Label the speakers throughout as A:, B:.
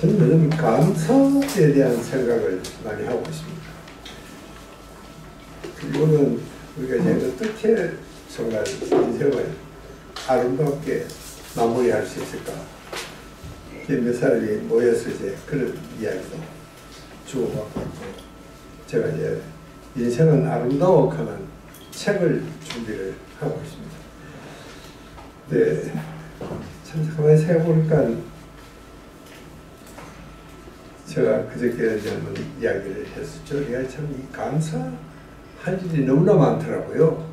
A: 저는 요즘 감사에 대한 생각을 많이 하고 있습니다. 그거는 우리가 이제 어떻게 정말 인생을 아름답게 마무리할 수 있을까? 몇 사람이 모여서 이제 그런 이야기도 주고받고 제가 이제 인생은 아름다워 하는 책을 준비를 하고 있습니다. 네, 참 가만히 생각해보니까 제가 그저께 한번 이야기를 했었죠. 내가 참이 감사할 일이 너무나 많더라고요.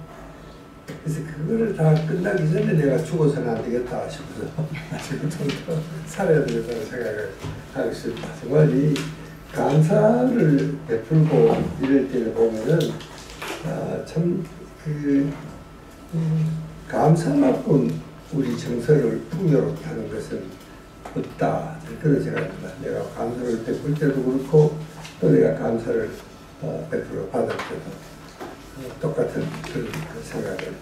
A: 그래서 그거를 다 끝나기 전에 내가 죽어서는 안 되겠다 싶어서 지금 좀더 살아야 되겠다는 생각을 하고 있습니다. 정말 이 감사를 베풀고 이럴 때를 보면은 아, 참그 음, 감사만큼 우리 정서를 풍요롭게 하는 것은 없다. 그런 생각입니다. 내가 감사를 베풀 때도 그렇고 또 내가 감사를 어, 베풀어 받을 때도 어, 똑같은 그런 그 생각을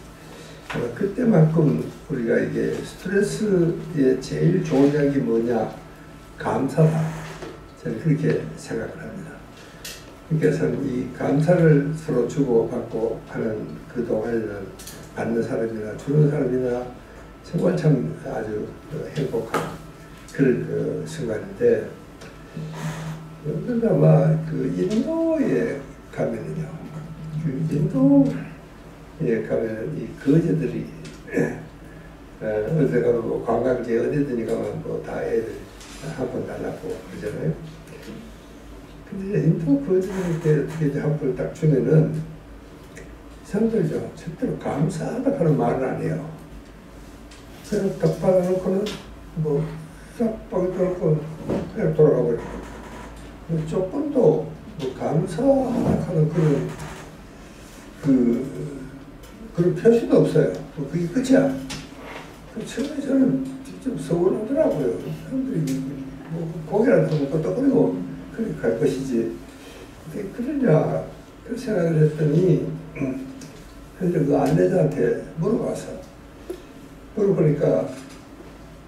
A: 어, 그때만큼 우리가 이게 스트레스의 제일 좋은 약이 뭐냐 감사다. 저는 그렇게 생각을 합니다. 그러니까 저는 이 감사를 서로 주고받고 하는 그 동안에는 받는 사람이나 주는 사람이나 정말 참 아주 행복한 그런 그 순간인데 아마 그 인도에 가면은요 그 인도에 가면 이 거제들이 어, 어디 가면 뭐 관광지 어디든지 가면 뭐 다 애들 한번 달라고 그러잖아요. 근데 인도 거제들한테 어떻게 한번 딱 주면은 사람들죠 절대로 감사하다 하는 말을 안 해요. 그냥 딱 받아놓고는 뭐 싹 뚫고 그냥 돌아가 버리고 조금도 뭐 감사하는 그런 그 그런 표시도 없어요. 뭐 그게 끝이야. 그 처음에 저는 좀 서운하더라고요. 사람들이 뭐 고기라도 먹고 또 그리고 그렇게 갈 것이지. 근데 그러냐 그 생각을 했더니 근데 그 안내자한테 물어봐서 물어보니까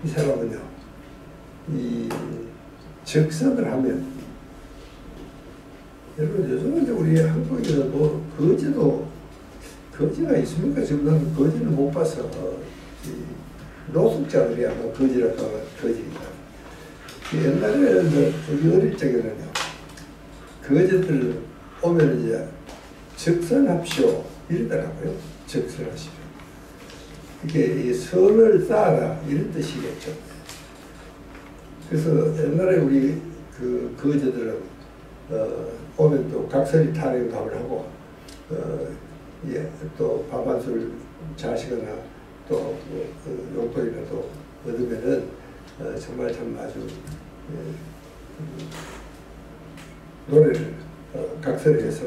A: 이 사람은요. 이 적성을 하면 여러분 요즘 이제 우리 한국에는 뭐 거지도 거지가 있습니까? 지금 나는 거지를 못 봐서 이 노숙자들이 아마 거지라고 하면 거지입니다. 옛날에는 우리 어릴 적에는요 거지들 오면 이제 적선합시오 이러더라고요. 적선하시오. 이게 이 선을 쌓아라 이런 뜻이겠죠. 그래서 옛날에 우리 그 거제들은 어, 오면 또 각설이 타령감을 하고 어, 예, 또 밥 한 술 자시거나 또 뭐, 그 용돈이라도 얻으면은 어, 정말 참 아주 예, 음, 노래를 어, 각설해서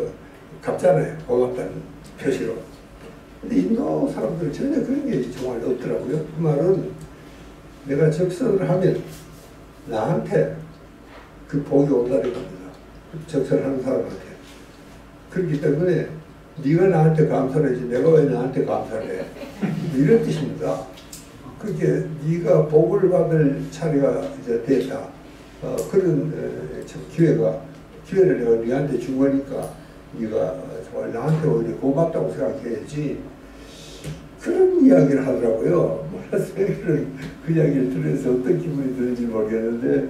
A: 갚잖아요. 고맙다는 표시로. 근데 인도 사람들은 전혀 그런 게 정말 없더라고요. 그 말은 내가 적선을 하면 나한테 그 복이 온다는 겁니다. 적설하는 사람한테. 그렇기 때문에 네가 나한테 감사를 해지 내가 왜 나한테 감사를 해? 이런 뜻입니다. 그게 네가 복을 받을 차례가 이제 됐다. 어, 그런 에, 기회가 기회를 내가 네한테 준 거니까 네가 나한테 오히려 고맙다고 생각해야지. 그런 이야기를 하더라고요. 몰랐어요. 그 이야기를 들으면서 어떤 기분이 드는지 모르겠는데,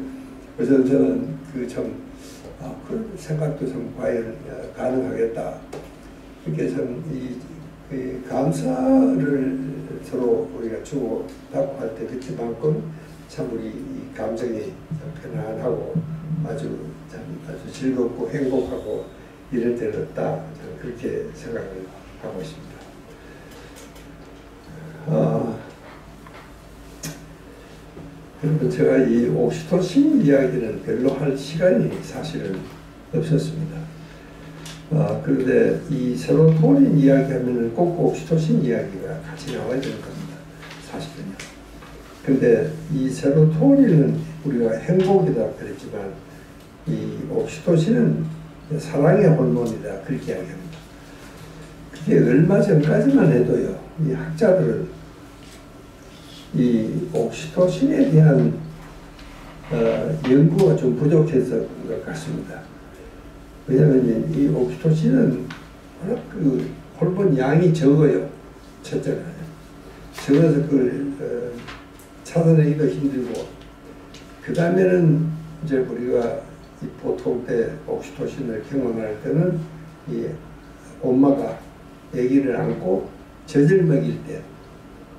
A: 그래서 저는 그 참, 아, 그런 생각도 좀 과연 어, 가능하겠다. 이렇게 참, 이, 이 감사를 서로 우리가 주고 받고 할 때 그때만큼 참 우리 이 감정이 편안하고 아주 참 아주 즐겁고 행복하고 이럴 때는 없다. 그렇게 생각을 하고 있습니다. 어, 그러면 제가 이 옥시토신 이야기는 별로 할 시간이 사실은 없었습니다. 어, 그런데 이 세로토닌 이야기하면 꼭 옥시토신 이야기가 같이 나와야 되는 겁니다. 사실은요. 근데 이 세로토닌은 우리가 행복이다 그랬지만 이 옥시토신은 사랑의 호르몬이다 그렇게 이야기합니다. 그게 얼마 전까지만 해도요. 이 학자들은 이 옥시토신에 대한 어, 연구가 좀 부족해서 그런 것 같습니다. 왜냐하면 이 옥시토신은 그 호르몬 양이 적어요. 첫째는 적어서 그걸 어, 찾아내기도 힘들고 그 다음에는 이제 우리가 이 보통 때 옥시토신을 경험할 때는 이 엄마가 아기를 안고 젖을 먹일 때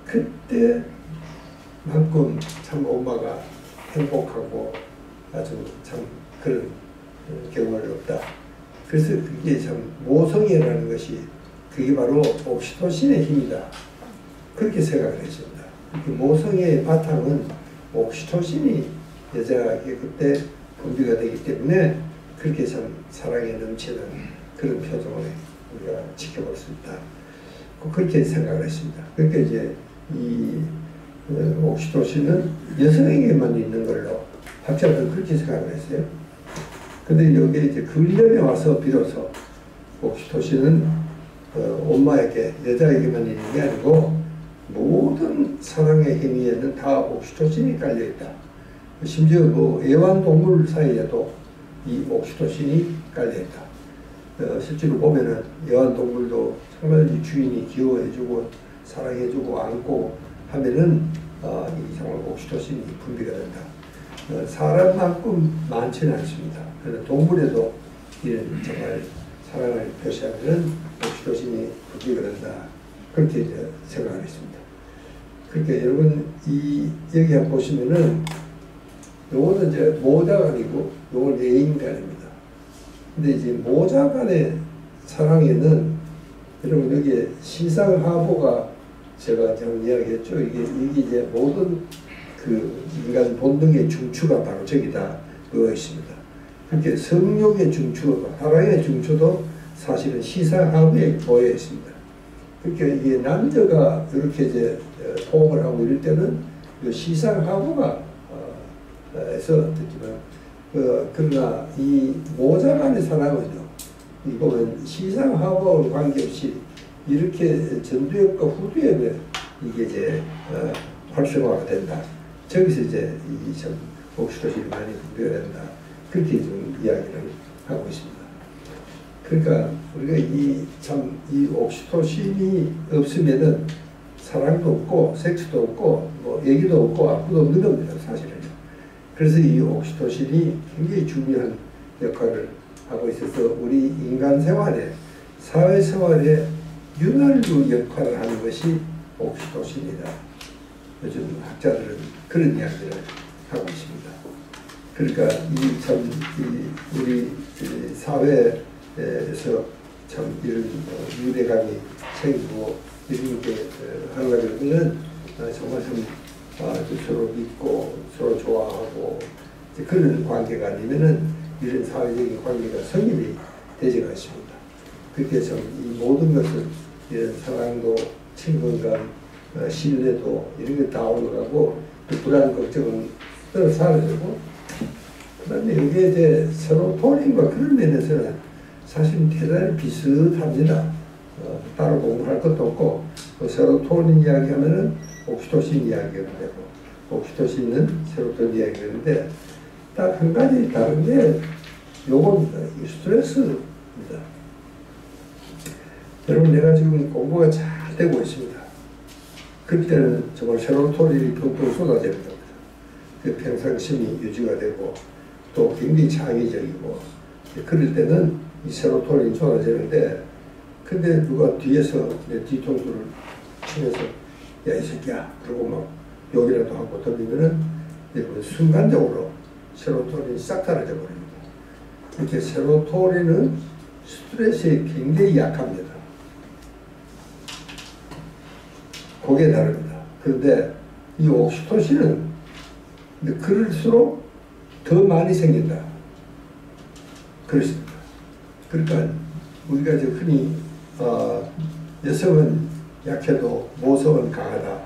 A: 그때 만큼 참 엄마가 행복하고 아주 참 그런 경험을 없다. 그래서 그게 참 모성애라는 것이 그게 바로 옥시토신의 힘이다. 그렇게 생각을 했습니다. 모성애의 바탕은 옥시토신이 여자에게 그때 분비가 되기 때문에 그렇게 참 사랑에 넘치는 그런 표정을 우리가 지켜볼 수 있다. 그렇게 생각을 했습니다. 그러니까 이제 이 어, 옥시토신은 여성에게만 있는 걸로 학자들은 그렇게 생각을 했어요. 근데 여기 이제 근련에 와서 비로소 옥시토신은 어, 엄마에게 여자에게만 있는 게 아니고 모든 사랑의 행위에는 다 옥시토신이 깔려 있다. 심지어 뭐 애완동물 사이에도 이 옥시토신이 깔려 있다. 어, 실제로 보면은 애완동물도 정말 이 주인이 귀여워해주고 사랑해주고 안고 하면은 어, 이 정말 옥시토신이 분비가 된다. 어, 사람만큼 많지는 않습니다. 그런데 동물에도 이런 정말 사랑을 표시하면은 옥시토신이 분비가 된다. 그렇게 이제 생각을 했습니다. 그러니까 여러분 이 여기 한번 보시면은 요거는 이제 모자간이고 요건 예인간입니다. 근데 이제 모자간의 사랑에는 여러분 여기 시상하보가 제가 좀 이야기했죠. 이게 이게 이제 모든 그 인간 본능의 중추가 바로 저기다 누워 있습니다. 그렇게 성욕의 중추, 사랑의 중추도 사실은 시상하부에 모여 있습니다. 그러니까 이게 남자가 이렇게 이제 포옹을 하고 이럴 때는 시상하부가 에서 듣지만 그, 그러나 이 모자간의 사랑은요 이 보면 시상하고 관계없이 이렇게 전두엽과 후두엽에 이게 이제 어, 활성화가 된다. 저기서 이제 이참 옥시토신이 많이 분비가 된다. 그렇게 좀 이야기를 하고 있습니다. 그러니까 우리가 이참이 옥시토신이 없으면은 사랑도 없고 섹스도 없고 뭐 얘기도 없고 아무도 없는 겁니다. 사실은. 그래서 이 옥시토신이 굉장히 중요한 역할을 하고 있어서 우리 인간 생활에 사회 생활에 윤활유 역할을 하는 것이 옥시토신이다. 요즘 학자들은 그런 이야기를 하고 있습니다. 그러니까 이 참 우리 사회에서 참 이런 유대감이 생기고 이런 게 어, 하려면 어, 정말 참 아, 서로 믿고 서로 좋아하고 그런 관계가 아니면은 이런 사회적인 관계가 성립이 되지가 않습니다. 그렇게 해서 이 모든 것을 이런 사랑도 친근감 어, 신뢰도 이런 게 다 올라가고 그 불안 걱정은 사라지고 그다음에 이게 이제 세로토닌과 그런 면에서는 사실 대단히 비슷합니다. 어, 따로 공부할 것도 없고 그 세로토닌 이야기하면은 옥시토신 이야기가 되고 옥시토신은 세로토닌 이야기가 되는데 딱 한 가지 다른 게 요겁니다. 스트레스입니다. 여러분 내가 지금 공부가 잘 되고 있습니다. 그때는 정말 세로토닌이 펑펑 쏟아지는 겁니다. 그 평상심이 유지가 되고 또 굉장히 창의적이고 그럴 때는 이 세로토닌이 쏟아지는데 근데 누가 뒤에서 내 뒤통수를 치면서 야 이 새끼야 그러고 막 욕이라도 하고 덤비면은 순간적으로 세로토닌이 싹 사라져 버립니다. 이렇게 세로토닌은 스트레스에 굉장히 약합니다. 그게 다릅니다. 그런데 이 옥시토신은 그럴수록 더 많이 생긴다. 그렇습니다. 그러니까 우리가 이제 흔히 어, 여성은 약해도 모성은 강하다.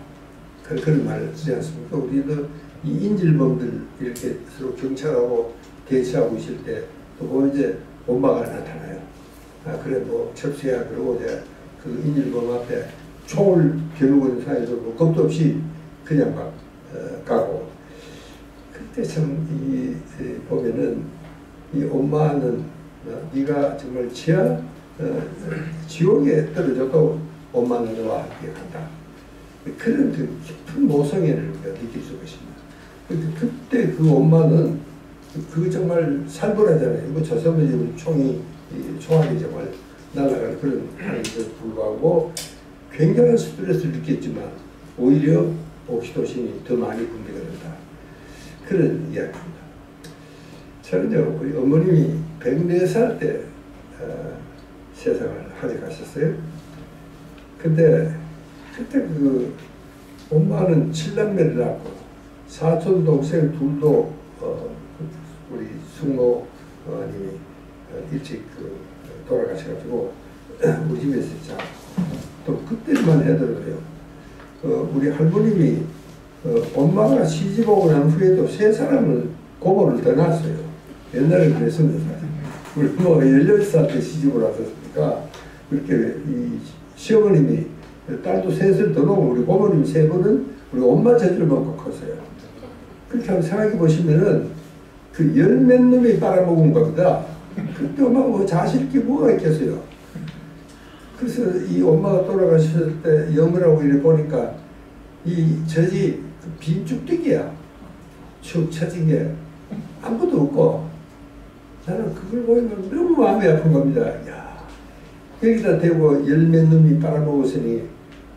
A: 그, 그런 말을 쓰지 않습니까? 우리도 이 인질범들 이렇게 서로 경찰하고 대치하고 있을 때, 또뭐 이제 엄마가 나타나요. 아, 그래, 뭐, 철수야. 그러고 이제 그 인질범 앞에 총을 겨누고 있는 사이에서 뭐 겁도 없이 그냥 막, 어, 가고. 그때 참이 보면은 이 엄마는 어, 네가 정말 지하 어, 지옥에 떨어져도 엄마는 너와 함께 간다. 그런 그 깊은 모성애를 우리가 느낄 수가 있습니다. 근데 그때 그 엄마는 그 정말 살벌하잖아요. 이거 저서면 총이 이 총알이 정말 날아가는 그런 상황에도 불구하고 굉장한 스트레스를 느꼈지만 오히려 옥시도신이 더 많이 분비가 된다. 그런 이야기입니다. 저는요, 우리 어머님이 104살 때 어, 세상을 하직하셨어요. 근데 그때 그 엄마는 칠남매를 낳고 사촌 동생 둘도 어, 우리 숙모님이 어, 일찍 그 돌아가셔가지고 우리 집에서 자 또 그때만 해도요 어, 우리 할머님이 어, 엄마가 시집 오고 난 후에도 세 사람을 고모를 더 낳았어요. 옛날에 그랬습니다. 우리 뭐 16살 때 시집을 왔었으니까 그렇게 이 시어머님이 딸도 셋을 더 놓고 우리 고모님 세 분은 우리 엄마 젖을 먹고 컸어요. 그렇게 한번 생각해 보시면은 그 열 몇 놈이 빨아먹은 겁니다. 그때 엄마가 뭐 자식이 뭐가 있겠어요. 그래서 이 엄마가 돌아가셨을 때 영어라고 이래 보니까 이 젖이 빈쭉뛰기야. 축 처진 게 아무것도 없고 나는 그걸 보면 너무 마음이 아픈 겁니다. 야 여기다 대고 열 몇 놈이 빨아먹었으니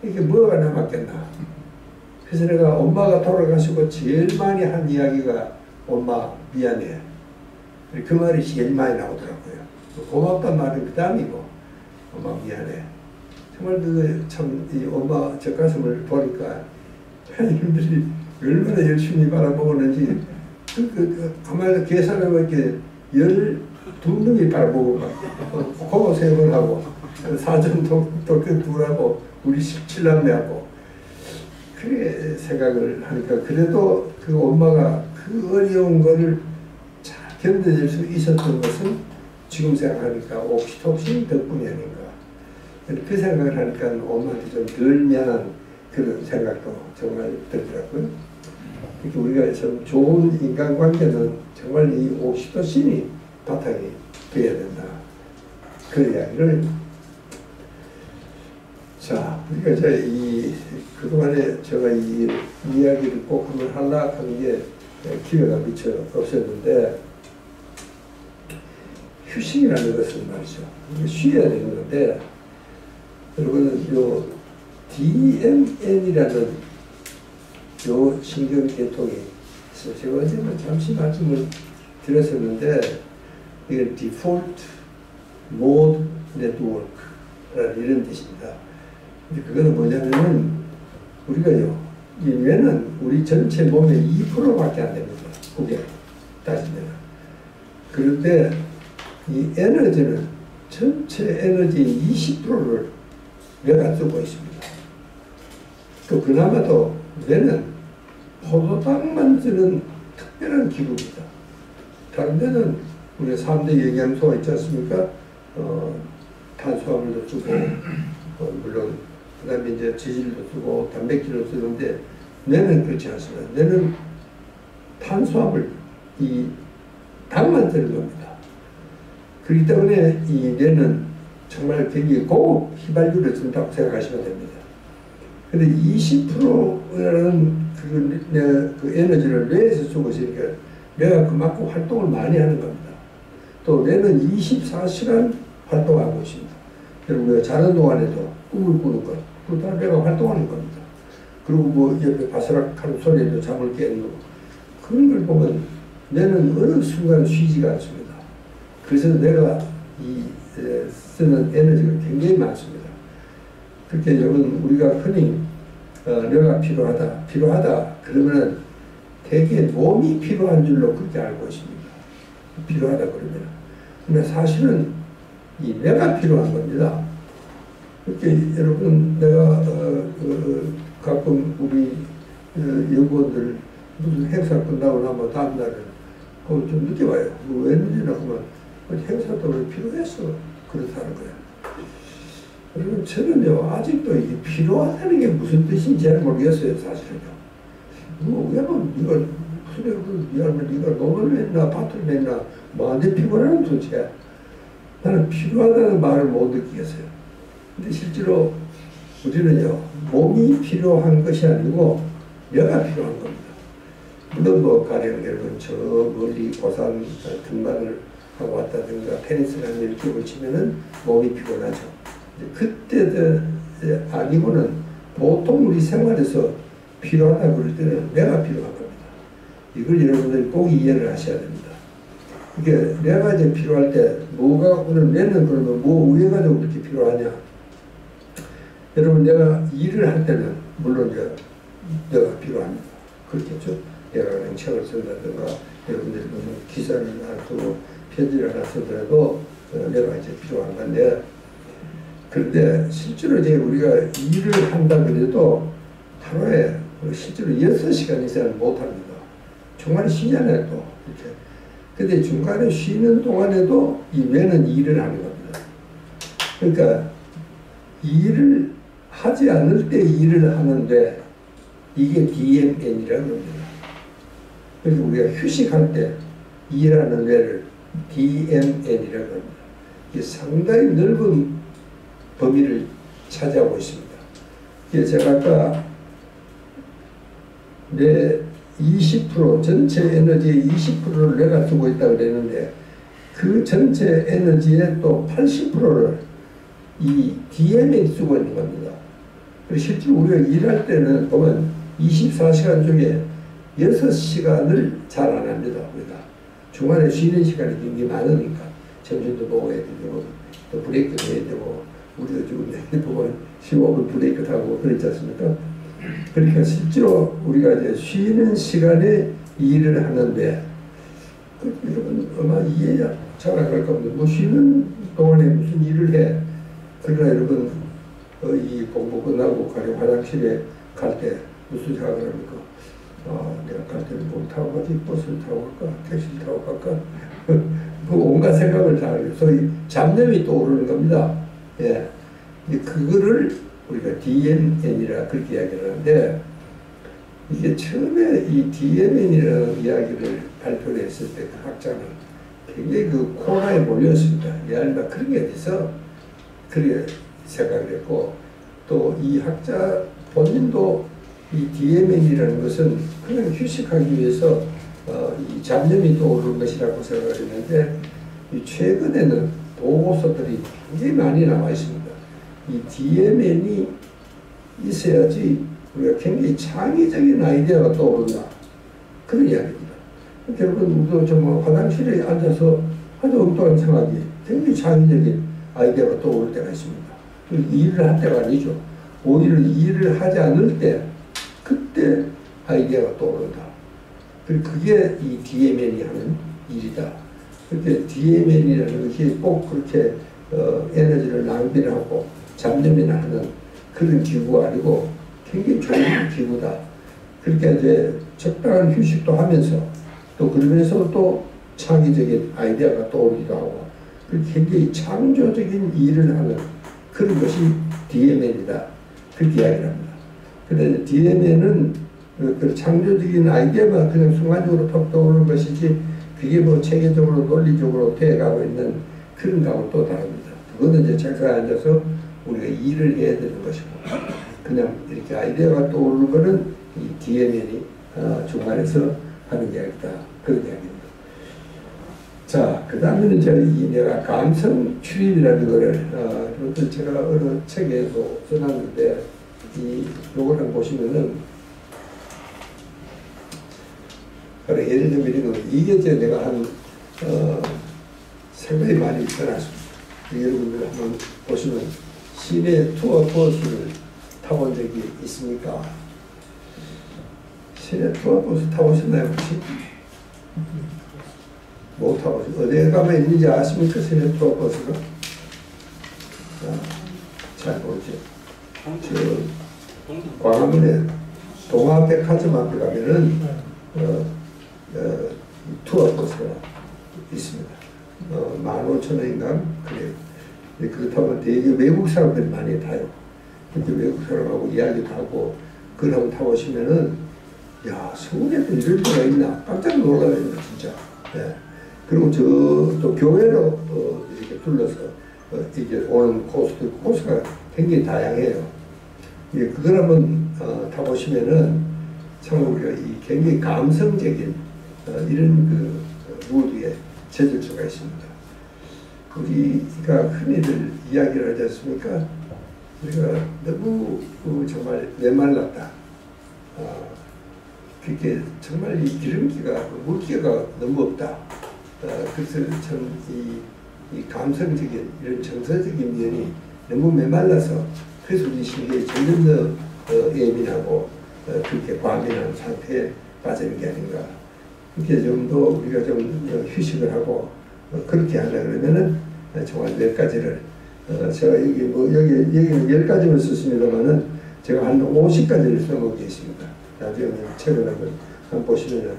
A: 이게 뭐가 남았겠나. 그래서 내가 엄마가 돌아가시고 제일 많이 한 이야기가 엄마 미안해. 그 말이 제일 많이 나오더라고요. 고맙단 말은 그 다음이고 엄마 미안해. 정말 그참이 엄마 젖가슴을 보니까 회원님들이 얼마나 열심히 바라보는지 그, 그, 그 가만히 계산하면 이렇게 열두 놈이 바라보고 막 고모 세번 하고 사전 도쿄 둘하고 우리 17남매하고 그래 생각을 하니까 그래도 그 엄마가 그 어려운 거를 잘 견뎌낼 수 있었던 것은 지금 생각하니까 옥시톡신 덕분이 아닌가 그 생각을 하니까 엄마한테 좀 덜 미안한 그런 생각도 정말 들더라고요. 이렇게 우리가 참 좋은 인간관계는 정말 이 옥시토신이 바탕이 되어야 된다. 그 이야기를 자, 우리가 이제 이 그동안에 제가 이 이야기를 꼭 한번 하려 하는 게 기회가 미처 없었는데 휴식이라는 것은 말이죠. 쉬어야 되는 건데 여러분 요 DMN이라는 요 신경계통이 있어요. 제가 어제는 잠시 말씀을 드렸었는데 이게 디폴트 모드 네트워크라는 이런 뜻입니다. 그거는 뭐냐면은 우리가요 이 뇌는 우리 전체 몸의 2%밖에 안 됩니다. 그게 따지면 그런데 이 에너지는 전체 에너지 20%를 뇌가 쓰고 있습니다. 또 그나마도 뇌는 포도당만 쓰는 특별한 기구입니다. 다른 데는 우리가 3대 영양소가 있지 않습니까? 어, 탄수화물도 쓰고 어, 물론 그 다음에 이제 지질도 쓰고 단백질도 쓰는데 뇌는 그렇지 않습니다. 뇌는 탄수화물, 이 당만 쓰는 겁니다. 그렇기 때문에 이 뇌는 정말 굉장히 고급 휘발유를 쓴다고 생각하시면 됩니다. 근데 20%라는 그, 뇌, 그 에너지를 뇌에서 쓰고 있으니까 뇌가 그만큼 활동을 많이 하는 겁니다. 또 뇌는 24시간 활동하고 있습니다. 여러분 우리가 자는 동안에도 꿈을 꾸는 것, 그다 뇌가 활동하는 겁니다. 그리고 뭐 옆에 바스락하는 소리에도 잠을 깨는 거 그런 걸 보면 뇌는 어느 순간 쉬지가 않습니다. 그래서 내가 이 에, 쓰는 에너지가 굉장히 많습니다. 그렇게 여러분 우리가 흔히 어, 뇌가 필요하다, 필요하다 그러면은 대개 몸이 필요한 줄로 그렇게 알고 있습니다. 필요하다 그러면. 근데 사실은 이 뇌가 필요한 겁니다. 그렇게 여러분 내가 어, 그 가끔 우리 어, 연구원들 무슨 행사 끝나고 나면 다음날은 어, 좀 늦게 와요. 뭐왜 늦으냐 하면 행사도 왜 필요했어. 그렇다는 거야. 여러분 저는요 아직도 이게 필요하다는 게 무슨 뜻인지 잘 모르겠어요 사실은요. 뭐 왜냐면 이걸 무슨 여러분 미안해 네가 논을 맺나 밭을 맺나 뭐한테 피곤하는 도대체 나는 필요하다는 말을 못 느끼겠어요. 근데 실제로 우리는요 몸이 필요한 것이 아니고 뇌가 필요한 겁니다. 물론 뭐 가령 여러분 저 멀리 고산 등반을 하고 왔다든가 테니스를 이렇게 치면은 몸이 피곤하죠. 그때 아니고는 보통 우리 생활에서 필요하다 그럴 때는 뇌가 필요한 겁니다. 이걸 여러분들이 꼭 이해를 하셔야 됩니다. 이게 뇌가 이제 필요할 때 뭐가 오늘 뇌는 그러면 뭐 우회가 좀 그렇게 필요하냐? 여러분 내가 일을 할 때는 물론 이제 뇌가 필요합니다. 그렇겠죠? 내가 그냥 책을 쓴다든가 여러분들이 무슨 기사를 하나 쓰고 편지를 하나 쓰더라도 뇌가 이제 필요한 건데 그런데 실제로 이제 우리가 일을 한다 그래도 하루에 실제로 6시간 이상은 못합니다. 중간에 쉬잖아요 또 이렇게. 근데 중간에 쉬는 동안에도 이 뇌는 일을 하는 겁니다. 그러니까 일을 하지 않을 때 일을 하는데 이게 DMN이라는 겁니다. 그래서 우리가 휴식할 때 일하는 뇌를 DMN이라고 합니다. 상당히 넓은 범위를 차지하고 있습니다. 제가 아까 내 20% 전체 에너지의 20%를 내가 쓰고 있다고 그랬는데 그 전체 에너지의 또 80%를 이 DM에 쓰고 있는 겁니다. 실제로 우리가 일할 때는 보면 24시간 중에 6시간을 잘 안 합니다. 우리가 중간에 쉬는 시간이 굉장히 많으니까 점심도 먹어야 되고 또 브레이크도 해야 되고 우리도 지금 보면 15분 브레이크 하고 그랬지 않습니까? 그러니까 실제로 우리가 이제 쉬는 시간에 일을 하는데 그 여러분 아마 이해가 잘안 갈 겁니다. 뭐 쉬는 동안에 무슨 일을 해? 그러나 여러분 어, 이 공부 끝나고 가령 화장실에 갈 때 무슨 생각을 합니까? 아, 내가 갈 때는 뭐 타고 가지? 버스를 타고 갈까? 택시를 타고 갈까? 그 온갖 생각을 다 하죠. 소위 잡념이 떠오르는 겁니다. 예. 그거를 우리가 DMN이라 그렇게 이야기를 하는데 이게 처음에 이 DMN이라는 이야기를 발표를 했을 때 그 학자는 굉장히 그 코너에 몰렸습니다. 야알마 그런 게 어디서 그렇게 생각을 했고 또 이 학자 본인도 이 DMN이라는 것은 그냥 휴식하기 위해서 어, 이 잡념이 떠오르는 것이라고 생각을 했는데 최근에는 보고서들이 굉장히 많이 나와 있습니다. 이 DMN이 있어야지 우리가 굉장히 창의적인 아이디어가 떠오른다. 그런 이야기입니다. 여러분, 우리도 정말 화장실에 앉아서 아주 엉뚱한 생각이 굉장히 창의적인 아이디어가 떠오를 때가 있습니다. 일을 할 때가 아니죠. 오히려 일을 하지 않을 때 그때 아이디어가 떠오른다. 그게 이 DMN이 하는 일이다. 그렇게 DMN이라는 것이 꼭 그렇게 어, 에너지를 낭비를 하고 잡념이나 하는 그런 기구가 아니고 굉장히 좋은 기구다. 그렇게 이제 적당한 휴식도 하면서 또 그러면서 또 창의적인 아이디어가 떠오르기도 하고 굉장히 창조적인 일을 하는 그런 것이 DMN이다. 그렇게 이야기를 합니다. 근데 DMN은 그, 그 창조적인 아이디어가 그냥 순간적으로 턱 떠오르는 것이지 그게 뭐 체계적으로 논리적으로 되어가고 있는 그런 거하고 또 다릅니다. 그거는 이제 책상에 앉아서 우리가 일을 해야 되는 것이고 그냥 이렇게 아이디어가 떠오르는 거는 이 DMN이 어, 중간에서 하는 이야기다. 그런 이야기입니다. 자, 그 다음에는 제가 이 내가 감성 출입이라는 거를, 어, 제가 어느 책에도 써놨는데, 이, 요걸 한 보시면은, 그래, 예를 들면 이런 거, 이게 이제 내가 한, 어, 상당히 많이 써놨습니다. 여러분들 한번 보시면, 시내 투어 버스를 타본 적이 있습니까? 시내 투어 버스 타보셨나요 혹시? 못 타보셨어요? 어디에 가면 있는지 아십니까? 시내 투어 버스가? 아, 잘 모르죠. 저 광화문에 동화백화점 앞에 가면은 어, 어, 투어 버스가 있습니다. 어, 15,000원인가? 그래요. 그거 타면 되게 외국 사람들이 많이 타요. 근데 외국 사람하고 이야기도 하고 그걸 한번 타보시면은 야 서울에도 이런 데가 있나 깜짝 놀라요 진짜. 예. 그리고 저 또 교회로 어, 이렇게 둘러서 어, 이게 오는 코스도 코스가 굉장히 다양해요. 예, 그걸 한번 어, 타보시면은 참 우리가 이 굉장히 감성적인 어, 이런 그 어, 무드에 젖을 수가 있습니다. 우리가 흔히들 이야기를 하지 않습니까? 우리가 너무 어, 정말 메말랐다. 어, 그게 정말 이 기름기가 물기가 너무 없다. 어, 그래서 참이 이 감성적인 이런 정서적인 면이 너무 메말라서 신경이 점점 더 어, 예민하고 어, 그렇게 과민한 상태에 빠지는 게 아닌가. 이렇게 좀 더 우리가 좀 어, 휴식을 하고 어, 그렇게 하려 그러면은 어, 정말 몇 가지를 어, 제가 여기 뭐 여기 여기는 열 가지를 썼습니다만은 제가 한 50가지를 써먹고 있습니다. 나중에 책을 한번, 한번 보시면은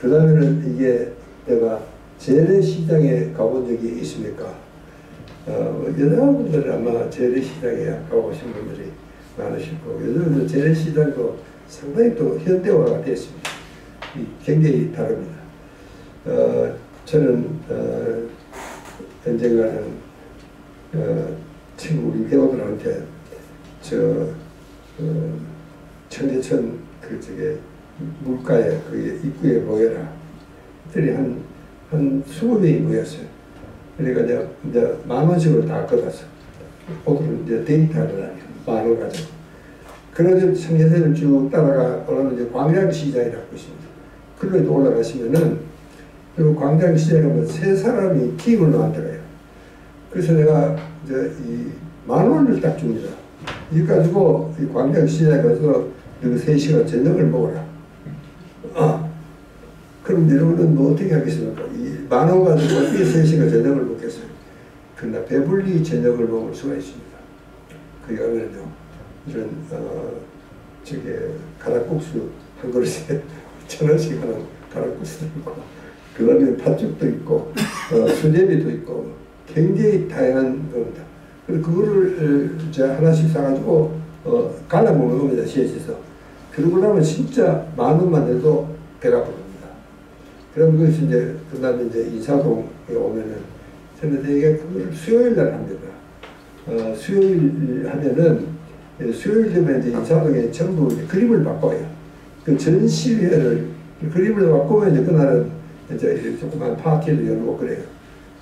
A: 그 다음에는 이게 내가 재래시장에 가본 적이 있습니까? 어, 여자분들은 아마 재래시장에 가보신 분들이 많으실 거고 요즘은 재래시장도 상당히 또 현대화가 됐습니다. 굉장히 다릅니다. 어, 저는 어, 언젠가는 어, 친구 우리 배우들한테 저 어, 청계천 그 저게 물가에 그 입구에 모여라. 들이 한, 한 20명이 모였어요. 그러니까 이제, 이제 만 원씩으로 다 걷었어. 오늘은 이제 데이트하는 날이야. 만원 가지고. 그래서 청계천을 쭉 따라가 올라가면 이제 광장시장이라고 있습니다. 그로도 올라가시면은 그리고 광장시장에 가면 세 사람이 팀을 만들어요. 그래서 내가 이제 이 만 원을 딱 줍니다. 이거 가지고 이 광장시장에 가서 그리고 3시간 저녁을 먹어라. 아, 그럼 여러분은 뭐 어떻게 하겠습니까? 이 만원 가지고 어떻게 3시간 저녁을 먹겠어요? 그러나 배불리 저녁을 먹을 수가 있습니다. 그게 하면요, 이런, 어, 저게, 가락국수 한 그릇에 천 원씩 하는 가락국수도 있고, 그 다음에 팥죽도 있고, 어, 수제비도 있고, 굉장히 다양한 겁니다. 그리고 그거를 어, 제가 하나씩 사가지고, 어, 갈라 먹는 겁니다, 시에서. 그러고 나면 진짜 만 원만 해도 배가 부릅니다. 그럼 그것이 이제, 그 다음에 이제 인사동에 오면은, 저는 되게 그걸 수요일 날 합니다. 어, 수요일 하면은, 예, 수요일 되면 이제 인사동에 전부 이제 그림을 바꿔요. 그 전시회를, 그림을 바꾸면 이제 그날은 이제 조그만 파티를 열고 그래요.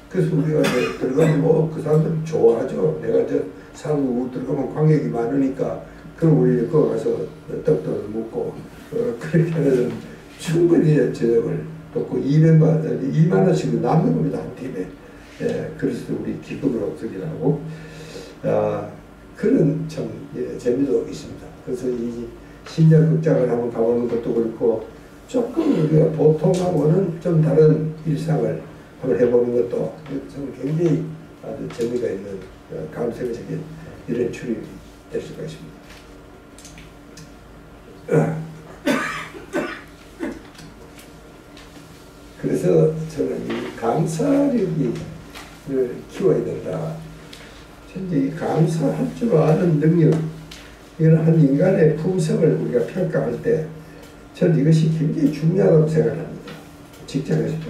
A: 그래서 우리가 이제 들어가면 뭐 그 사람들 좋아하죠. 내가 이제 사무 들어가면 관객이 많으니까 그럼 우리 거기 가서 떡도 먹고 어, 그렇게 하면 충분히 저녁을 먹고 200만, 2만 원씩 남는 겁니다. 한 팀에. 예, 그래서 우리 쓰기도 하고 아, 그런 참 예, 재미도 있습니다. 그래서 이 신작 극장을 한번 가보는 것도 그렇고 조금 우리가 보통하고는 좀 다른 일상을 한번 해보는 것도 좀 굉장히 아주 재미가 있는 어, 감성적인 이런 출입이 될 수가 있습니다. 그래서 저는 이 감사력이 키워야 된다. 현재 이 감사할 줄 아는 능력, 이건 한 인간의 품성을 우리가 평가할 때 저는 이것이 굉장히 중요하다고 생각합니다. 직장에서도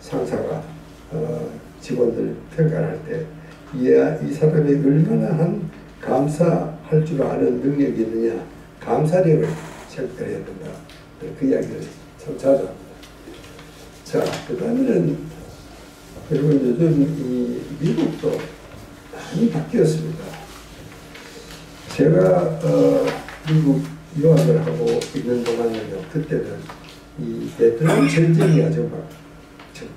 A: 상사가 어, 직원들 평가할 때, 이, 이 사람이 얼마나 한 감사할 줄 아는 능력이 있느냐, 감사력을 체크해야 된다. 그 이야기를 참 자주 합니다. 자, 그 다음에는 여러분 요즘 이 미국도 많이 바뀌었습니다. 제가 어, 미국 유학을 하고 있는 동안에는 그때는 이 베트남 전쟁이 아주 막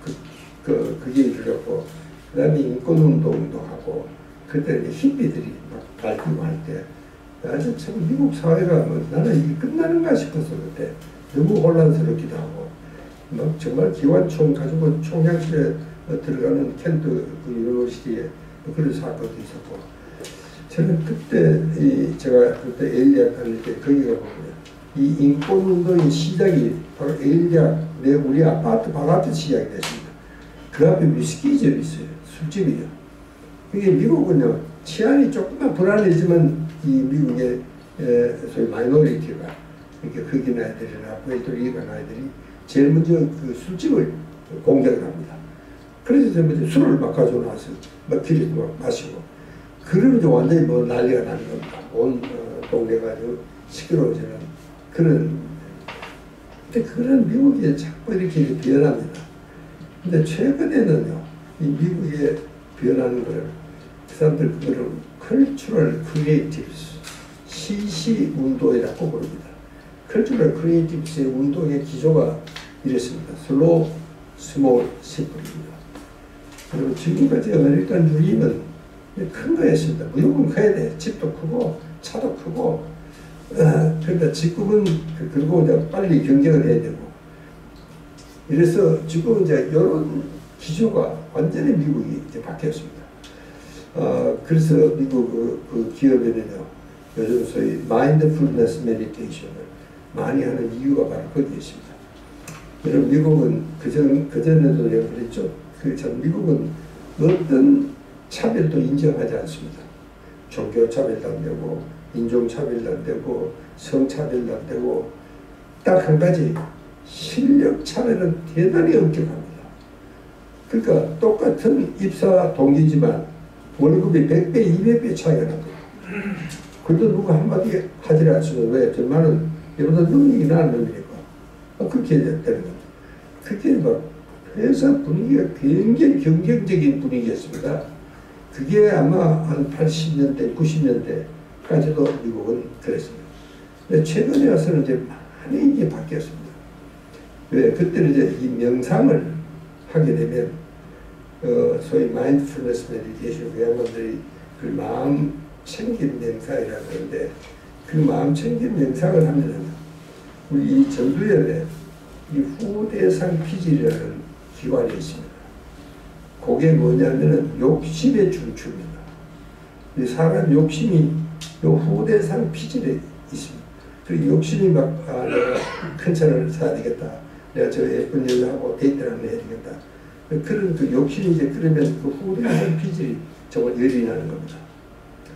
A: 그, 그, 그게 일어났고 그 다음에 인권운동도 하고 그때 히피들이 막 발표를 할때 아주 참 미국 사회가 뭐 나는 이게 끝나는가 싶어서 그때 너무 혼란스럽기도 하고 막 정말 기관총 가지고 총장실에 들어가는 켄트 그 university에 그런 사건도 있었고 저는 그때 이 제가 그때 에일리아 다닐 때 거기가 보면 이 인권운동의 시작이 바로 에일리아 내 우리 아파트 바로 앞에 시작이 됐습니다. 그 앞에 위스키집이 있어요. 술집이요. 이게 미국은요 치안이 조금만 불안해지만 이 미국의 에, 소위 minority가 이렇게 흑인 아이들이나 푸에르토리can 아이들이 제일 먼저 그 술집을 공격을 합니다. 그래서 이제 먼저 술을 막 가지고 나와서 막 길에서 막 마시고 그러면 이제 완전히 뭐 난리가 나는 겁니다. 온 어, 동네가 아주 시끄러워지는 그런 근데 그런 미국이 자꾸 이렇게 변합니다. 근데 최근에는요, 이 미국의 변하는 거를 그 사람들 그거를 Cultural Creatives CC 운동이라고 부릅니다. Cultural Creatives의 운동의 기조가 이렇습니다. slow small simple입니다. 그리고 지금까지 아메리칸 드림은 큰 거였습니다. 무조건 커야 돼. 집도 크고 차도 크고 어, 그러니까 지금은 그- 그리고 이제 빨리 경쟁을 해야 되고 이래서 지금 이제 이런 기조가 완전히 미국이 이제 바뀌었습니다. 어, 그래서 미국 그, 그 기업에는요 요즘 소위 마인드풀니스 메디테이션을 많이 하는 이유가 바로 거기에 있습니다. 여러분 미국은 그전 그전에도 내가 그랬죠. 그참 미국은 어떤 차별도 인정하지 않습니다. 종교 차별도 안 되고 인종 차별도 안 되고 성 차별도 안 되고 딱 한 가지 실력 차별은 대단히 엄격합니다. 그러니까 똑같은 입사 동기지만 월급이 100배, 200배 차이가 납니다. 그래도 누가 한마디 하지 않으면 왜? 저만은 얘보다 능력이 나은 놈이니까. 아, 그렇게 되는 겁니다. 그게 막 회사 분위기가 굉장히 경쟁적인 분위기였습니다. 그게 아마 한 80년대, 90년대까지도 미국은 그랬습니다. 근데 최근에 와서는 이제 많이 이게 바뀌었습니다. 왜? 그때는 이제 이 명상을 하게 되면, 어, 소위 mindfulness meditation, 그 양반들이 그 마음 챙김 명상이라고 하는데, 그 마음 챙김 명상을 하면, 우리 이 전두엽에 이 후대상 피질이라는 기관이 있습니다. 그게 뭐냐면은 욕심의 중추입니다. 이 사람 욕심이 요 후대상 피질에 있습니다. 그 욕심이 막, 아, 내가 큰 차를 사야 되겠다. 내가 저 예쁜 여자하고 데이트를 해야 되겠다. 그런 그 욕심이 이제 그러면 그 후대상 피질이 정말 열이 나는 겁니다.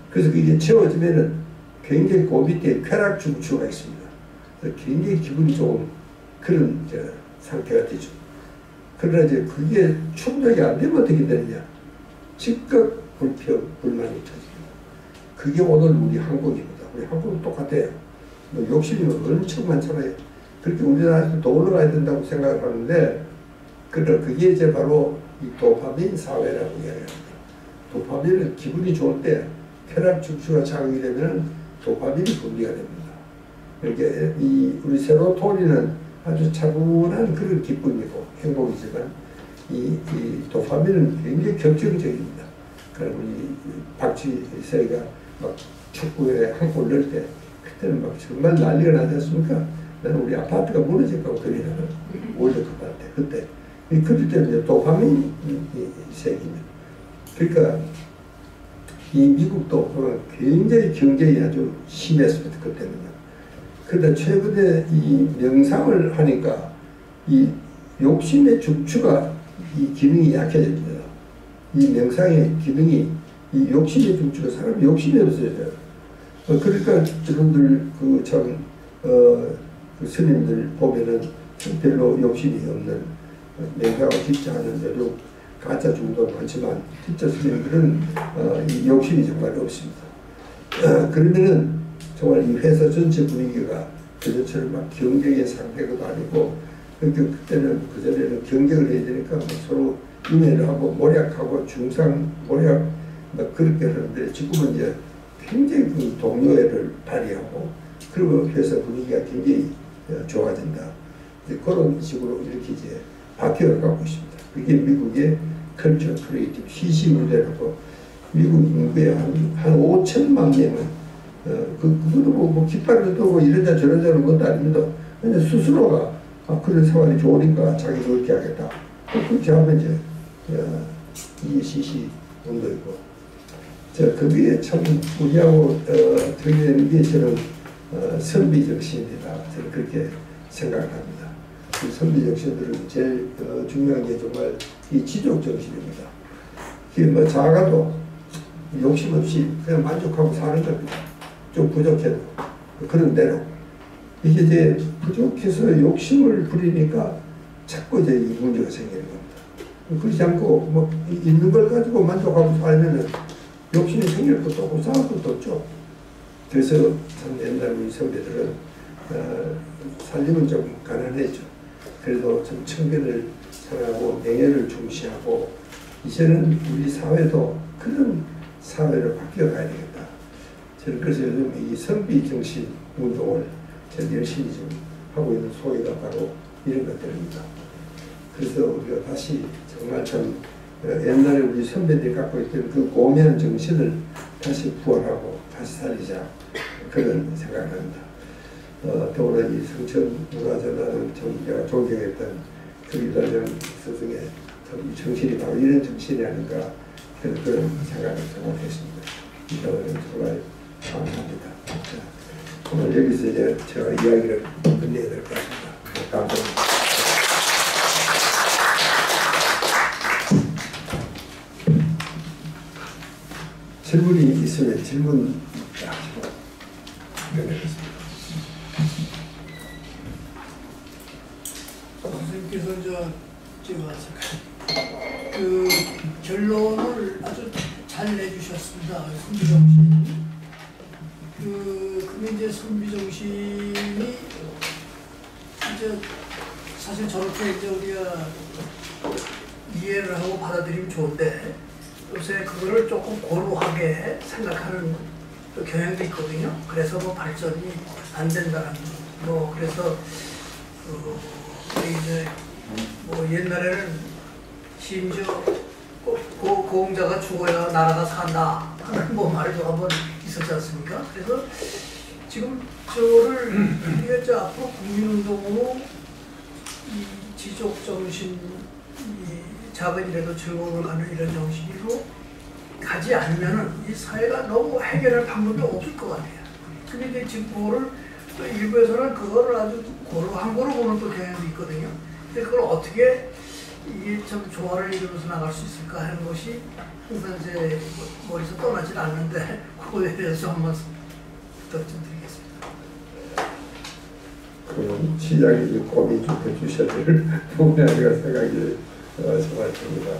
A: 그래서 그게 채워지면은 굉장히 그 밑에 쾌락 중추가 있습니다. 굉장히 기분이 좋은 그런 저 상태가 되죠. 그러나 이제 그게 충족이 안 되면 어떻게 되느냐. 즉각 불평, 불만이 터집니다. 그게 오늘 우리 한국입니다. 우리 한국은 똑같아요. 뭐 욕심이 엄청 많잖아요. 그렇게 우리나라에서 더 올라가야 된다고 생각을 하는데, 그러나 그게 이제 바로 이 도파민 사회라고 이야기합니다. 도파민은 기분이 좋을 때 쾌락 중추가 자극이 되면 도파민이 분비가 됩니다. 이렇게 이 우리 세로토닌은 아주 차분한 그런 기쁨이고 행복이지만 이, 이 도파민은 굉장히 격정적입니다. 그리고 이 박지세가 막 축구에 한 골 넣을 때 그때는 막 정말 난리가 나지 않습니까? 나는 우리 아파트가 봐 겁이 나는 월드컵 할때 그때 이 그럴 때는 도파민 세기입니다. 그러니까 이 미국도 굉장히 경쟁이 아주 심했습니다. 그때는요. 그런데 최근에 이 명상을 하니까 이 욕심의 중추가 이 기능이 약해집니다. 이 명상의 기능이 이 욕심의 중추가 사람 욕심이 없어져요. 어, 그러니까 저분들 그참 어, 그 스님들 보면은 별로 욕심이 없는 어, 명상을 깊지 않은 요즘 가짜 중도 많지만 진짜 스님들은 어, 이 욕심이 정말 없습니다. 어, 그러면은 정말 이 회사 전체 분위기가 그전처럼 막 경쟁의 상태가 아니고 그러니까 그때는 그전에는 경쟁을 해야 되니까 뭐 서로 음해를 하고 모략하고 중상 모략 막 그렇게 하는데 지금은 이제 굉장히 그 동료애를 발휘하고 그리고 회사 분위기가 굉장히 어, 좋아진다. 그런 식으로 이렇게 이제 바뀌어가고 있습니다. 그게 미국의 Culture Creative CC 문제라고 미국 인구의 한, 한 5천만 명은 어, 그, 그것도 뭐, 뭐 깃발을 들고 이러자 저러자는 것도 아닙니다. 그냥 스스로가 아, 그런 생활이 좋으니까 자기도 그렇게 하겠다. 어, 그렇게 하면 이제 어, 이게 시시 운동이고 자, 거기에 참 우리하고 어, 드리는 게 저는 어, 선비 정신이다. 저는 그렇게 생각을 합니다. 이 선비 정신들은 제일 어, 중요한 게 정말 이 지적 정신입니다. 이게 뭐 작아도 욕심 없이 그냥 만족하고 사는 겁니다. 좀 부족해도 그런 대로 이게 이제 부족해서 욕심을 부리니까 자꾸 이제 이 문제가 생기는 겁니다. 그렇지 않고 뭐 있는 걸 가지고 만족하고 살면은 욕심이 생길 것도 없고 싸울 것도 없죠. 그래서 참 옛날 우리 선배들은 어, 살림은 좀 가난했죠. 그래도 좀 청결을 사랑하고 명예를 중시하고 이제는 우리 사회도 그런 사회로 바뀌어 가야 되겠다. 저는 그래서 요즘 이 선비 정신 운동을 제가 열심히 좀 하고 있는 소위가 바로 이런 것들입니다. 그래서 우리가 다시 정말 참 어, 옛날에 우리 선배들이 갖고 있던 그 고매한 정신을 다시 부활하고 다시 살리자 그런 생각을 합니다. 어, 더불어 이 성천 좀 제가 존경했던 그 유달령 스승의 참이 정신이 바로 이런 정신이 아닌가 그런, 생각을 정말 했습니다. 이거는 정말 합니다. 자, 오늘 여기서 이제 제가 이야기를 끝내야 될 것 같습니다. 감사합니다. 질문이 있으면 질문 하시고 연락했습니다.
B: 선생님께서 저 제가 잠깐 그 결론 저렇게 이제 우리가 이해를 하고 받아들이면 좋은데 요새 그거를 조금 고루하게 생각하는 또 경향도 있거든요. 그래서 뭐 발전이 안 된다는 뭐 그래서 그 이제 뭐 옛날에는 심지어 고, 고, 고 공자가 죽어야 나라가 산다 하는 뭐 말도 한번 있었지 않습니까? 그래서 지금 저를 우리가 이제 앞으로 국민운동으로 이 지적 정신, 이 작은 일에도 즐거움을 가는 이런 정신으로 가지 않으면은 이 사회가 너무 해결할 방법이 없을 것 같아요. 근데 지금 그거를 또 일부에서는 그거를 아주 고루 한 고루 보는 또 경향도 있거든요. 근데 그걸 어떻게 이게 좀 조화를 이루면서 나갈 수 있을까 하는 것이 항상 제 머리에서 떠나질 않는데 그거에 대해서 한번 부탁 좀 드리겠습니다.
A: 시장이 고민 좀 해주셔야 될 부분이 아닌가 생각이 어, 정말 듭니다.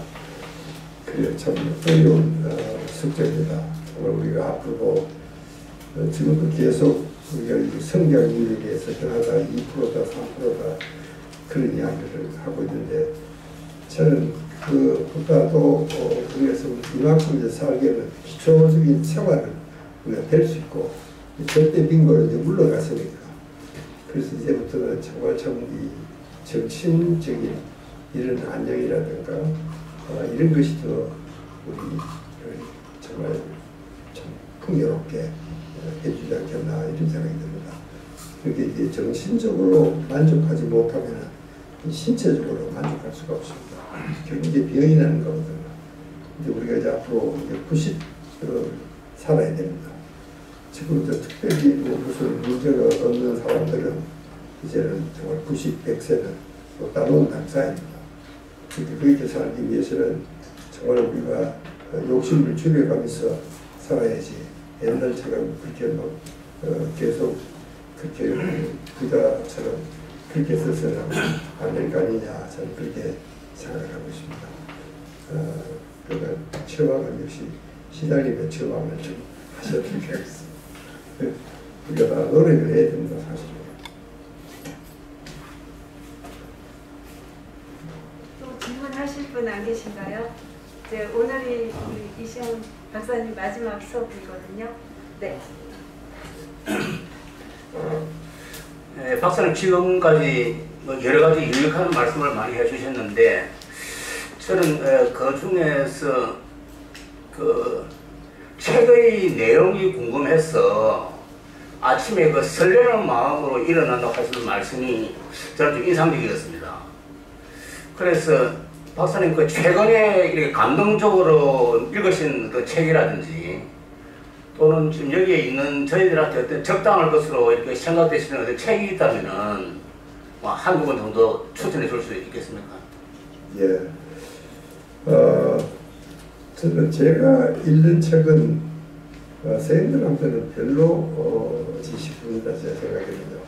A: 그게 참 어려운 어, 숙제입니다. 정말 우리가 앞으로 어, 지금도 계속 우리가 이 성장률에 대해서 변하다 2%다 3%다 그런 이야기를 하고 있는데 저는 그보다도 어, 우리가 좀 이만큼 이제 살기에는 기초적인 생활을 우리가 될 수 있고 절대 빈곤을 이제 물러갔으니까 그래서 이제부터는 정말 참이 정신적인 이런 안정이라든가 어, 이런 것이 더 우리 정말 참 풍요롭게 해주지 않겠나 이런 생각이 듭니다. 그렇게 이제 정신적으로 만족하지 못하면 신체적으로 만족할 수가 없습니다. 결국 이제 병이 나는 거거든요. 이제 우리가 이제 앞으로 이제 90을 살아야 됩니다. 지금 저 특별히 뭐 무슨 문제가 없는 사람들은 이제는 정말 90, 100세는 또 따놓은 당사입니다. 그렇게 그렇게 살기 위해서는 정말 우리가 욕심을 줄여가면서 살아야지 옛날처럼 그렇게 뭐 어, 계속 그렇게 부자처럼 그렇게 써서는 안 될 거 아니냐 저는 그렇게 생각하고 있습니다. 어, 그러니까 처방은 역시 시달리면 처방을 좀 하셔야 같습니다. 우리가 다 노력을 해야 됩니다 사실.
C: 또 질문하실 분 안 계신가요? 이제 오늘이 우리 이시영 박사님 마지막 수업이거든요. 네.
D: 네, 박사님 지금까지 뭐 여러 가지 유익한 말씀을 많이 해주셨는데 저는 에, 그 중에서 그 책의 내용이 궁금해서 아침에 그 설레는 마음으로 일어난다고 하시는 말씀이 저는 좀 인상적이었습니다. 그래서 박사님 그 최근에 이렇게 감동적으로 읽으신 그 책이라든지 또는 지금 여기에 있는 저희들한테 어떤 적당할 것으로 이렇게 생각되시는 어떤 책이 있다면은 뭐 한두 권 정도 추천해 줄 수 있겠습니까?
A: 예. 어, 저는 제가 읽는 책은 어, 선생님들한테는 별로 어, 지식입니다 제 생각에는요.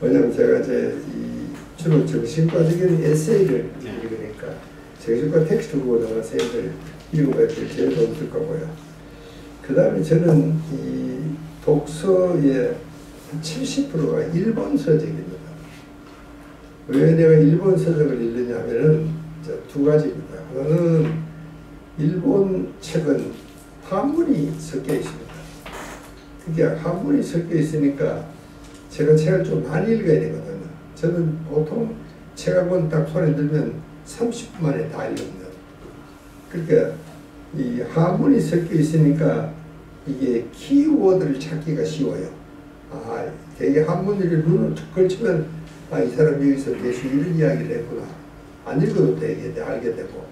A: 왜냐면 제가 이제 이 주로 정신과적인 에세이를
D: 네.
A: 읽으니까 정신과 텍스트 나와 세이를 읽어봐야 될 제일 좋을 거고요. 그 다음에 저는 이 독서의 70%가 일본 서적입니다. 왜 내가 일본 서적을 읽느냐면은 이제 두 가지입니다. 하나는 일본 책은 한문이 섞여 있습니다. 그게 한문이 섞여 있으니까 제가 책을 좀 많이 읽어야 되거든요. 저는 보통 책 한 권 딱 손에 들면 30분 만에 다 읽습니다. 그러니까 이 한문이 섞여 있으니까 이게 키워드를 찾기가 쉬워요. 아, 되게 한문을 눈을 툭 걸치면 아, 이 사람 여기서 대충 이런 이야기를 했구나. 안 읽어도 되게 돼, 알게 되고.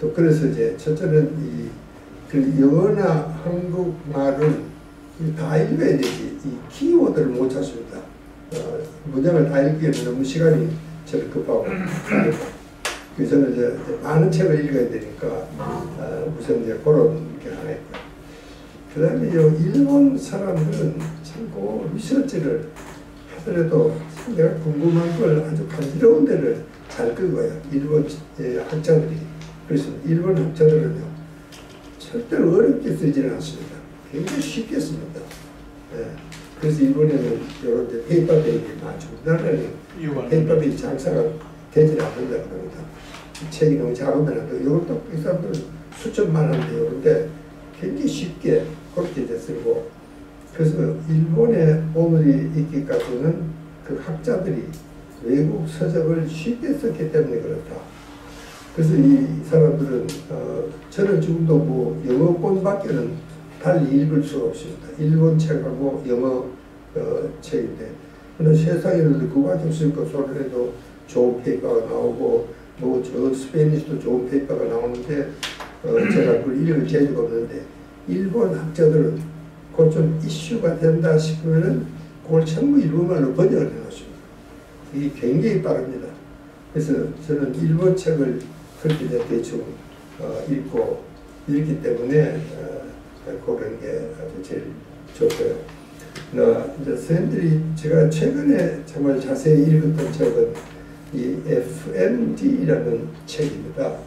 A: 또 그래서 이제 첫째는 이, 그 영어나 한국말은 다 읽어야 되지. 이 키워드를 못 찾습니다. 어, 문장을 다 읽기에는 너무 시간이 저는 급하고. 그래서 이제 많은 책을 읽어야 되니까 어, 우선 이제 그런 게 하나 있고. 그 다음에 일본 사람들은 참고 리서치를 하더라도 참 내가 궁금한 걸 아주 간지러운 데를 잘 끄고요. 일본 예, 학자들이. 그래서 일본 학자들은요, 절대로 어렵게 쓰지는 않습니다. 굉장히 쉽게 씁니다. 예. 그래서 일본에는 이런 이제 페이퍼베이이 많죠. 우리나라에는 페이퍼베이 장사가 되지는 않는다 그럽니다. 이 책이 너무 또 이것도 이 사람들은 수천만 원인데 그런데 굉장히 쉽게 그렇게 이제 쓰고 그래서 일본에 오늘이 있기까지는 그 학자들이 외국 서적을 쉽게 썼기 때문에 그렇다. 그래서 이 사람들은 어, 저는 지금도 뭐 영어권밖에는 달리 읽을 수가 없습니다. 일본 책하고 영어 어, 책인데 근데 세상에는 가지고 쓸거 소련에도 좋은 paper가 나오고 뭐저 Spanish도 좋은 paper가 나오는데 어, 제가 그걸 읽을 재주가 없는데 일본 학자들은 그건 좀 이슈가 된다 싶으면은 그걸 전부 일본말로 번역을 해놓습니다. 이게 굉장히 빠릅니다. 그래서 저는 일본 책을 그렇게 이제 대충 어, 읽고 읽기 때문에 어, 그런 게 아주 제일 좋고요. 나 이제 선생님들이 제가 최근에 정말 자세히 읽었던 책은 이 FMD라는 책입니다.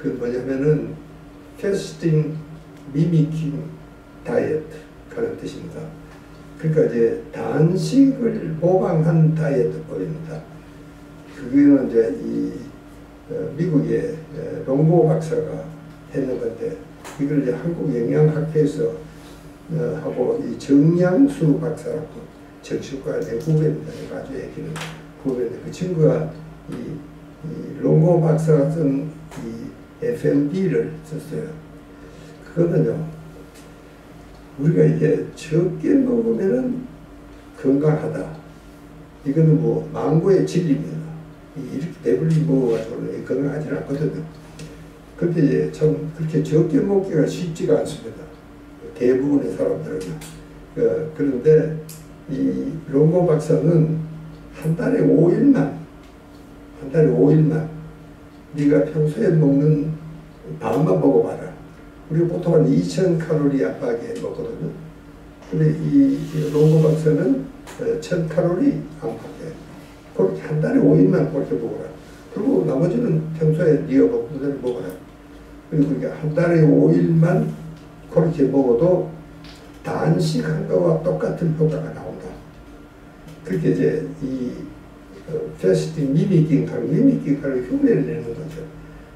A: 그 뭐냐면은 Fasting Mimicking Diet 그런 뜻입니다. 그러니까 이제 단식을 모방한 다이어트법입니다. 그거는 이제 이 어, 미국의 어, 롱고 박사가 했는 건데 이걸 이제 한국 영양학회에서 어, 하고 이 정양수 박사라고 정신과 내 후배입니다. 아주 애기는 후배인데 그 친구가 이, 이 롱고 박사가 쓴이 FMD를 썼어요. 그거는요. 우리가 이게 적게 먹으면은 건강하다. 이거는 뭐 망고의 진리입니다. 이 이렇게 배불리 먹어가지고는 건강하지는 않거든요. 근데 이제 참 그렇게 적게 먹기가 쉽지가 않습니다. 대부분의 사람들은요. 어, 그런데 이 롱고 박사는 한 달에 5일만, 한 달에 5일만 네가 평소에 먹는 반만 먹어봐라. 우리가 보통 한2,000 칼로리 압박에 먹거든요. 근데 이, 이 롱고 박사는 1,000 칼로리 안팎에 그렇게 한 달에 5일만 그렇게 먹어라. 그리고 나머지는 평소에 네가 먹는 대로 먹어라. 그리고 이게 한 달에 5일만 그렇게 먹어도 단식한 거와 똑같은 효과가 나온다. 그렇게 이제 이 어, fasting mimicking 강 mimicking 강을 흉내를 내는 거죠.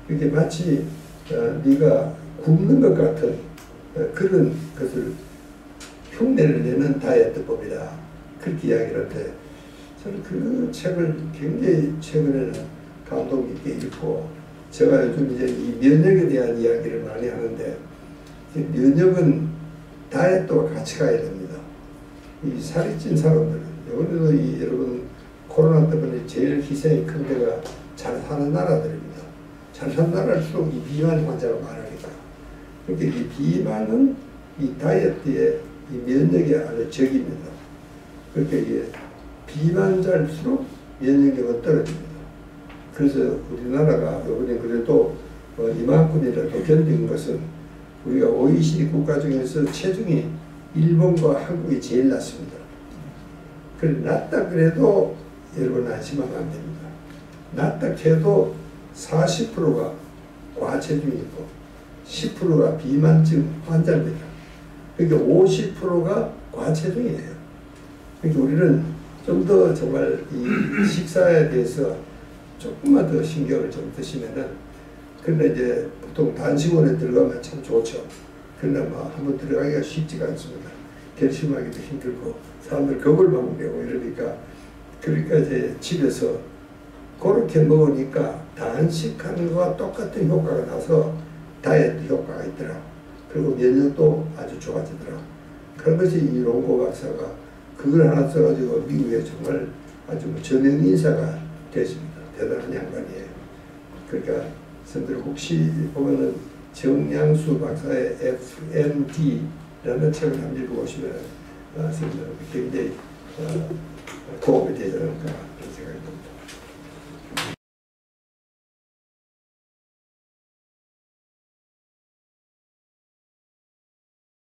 A: 이렇게 마치 어, 네가 굶는 것 같은 어, 그런 것을 흉내를 내는 다이어트법이다. 그렇게 이야기를 하는데 저는 그 책을 굉장히 최근에는 감동 깊게 읽고 제가 요즘 이제 이 면역에 대한 이야기를 많이 하는데 이 면역은 다이어트와 같이 가야 됩니다. 이 살이 찐 사람들은 이번에도 이 여러분 코로나 때문에 제일 희생이 큰 데가 잘 사는 나라들입니다. 잘 사는 나라일수록 이 비만 환자가 많으니까. 그러니까 이 비만은 이 다이어트의 이 면역의 아주 적입니다. 그러니까 이게 비만자일수록 면역력은 떨어집니다. 그래서 우리나라가 이번에 그래도 어, 이만큼이라도 견딘 것은 우리가 OECD 국가 중에서 체중이 일본과 한국이 제일 낮습니다. 그래 낮다 그래도 여러분 안심하면 안 됩니다. 낮다 해도 40%가 과체중이고 10%가 비만증 환자입니다. 그러니까 50%가 과체중이에요. 그러니까 우리는 좀 더 정말 이 식사에 대해서 조금만 더 신경을 좀 드시면은 근데 이제 보통 단식원에 들어가면 참 좋죠. 그러나 뭐 한번 들어가기가 쉽지가 않습니다. 결심하기도 힘들고 사람들 겁을 막 내고 이러니까 그러니까 이제 집에서 그렇게 먹으니까 단식하는 거와 똑같은 효과가 나서 다이어트 효과가 있더라. 그리고 면역도 아주 좋아지더라. 그런 것이 이 롱고 박사가 그걸 하나 써가지고 미국에 정말 아주 뭐 전형 인사가 됐습니다. 대단한 양반이에요. 그러니까 선생들 혹시 보면은 정양수 박사의 FND라는 책을 한번 읽어보시면 어, 굉장히 어, 도움이 되지 않을까